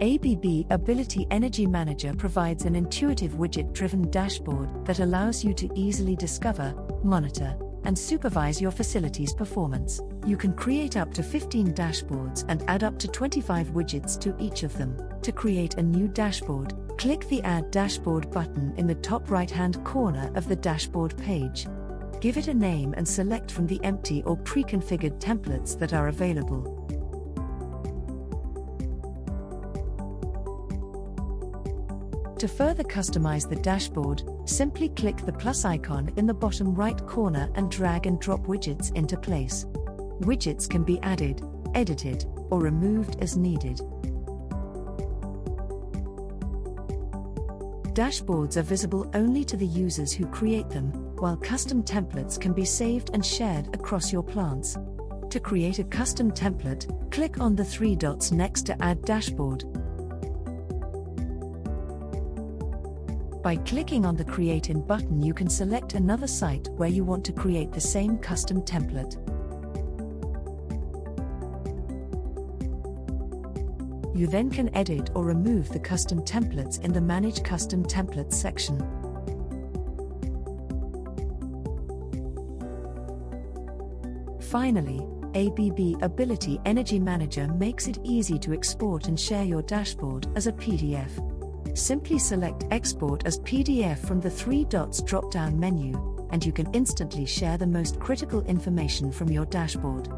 ABB Ability Energy Manager provides an intuitive widget driven dashboard that allows you to easily discover, monitor, and supervise your facility's performance. You can create up to 15 dashboards and add up to 25 widgets to each of them. To create a new dashboard, click the Add Dashboard button in the top right hand corner of the dashboard page. Give it a name and select from the empty or pre configured templates that are available. To further customize the dashboard, simply click the plus icon in the bottom right corner and drag and drop widgets into place. Widgets can be added, edited, or removed as needed. Dashboards are visible only to the users who create them, while custom templates can be saved and shared across your plants. To create a custom template, click on the three dots next to Add Dashboard. By clicking on the Create in button, you can select another site where you want to create the same custom template. You then can edit or remove the custom templates in the Manage Custom Templates section. Finally, ABB Ability Energy Manager makes it easy to export and share your dashboard as a PDF. Simply select Export as PDF from the three dots drop down menu, and you can instantly share the most critical information from your dashboard.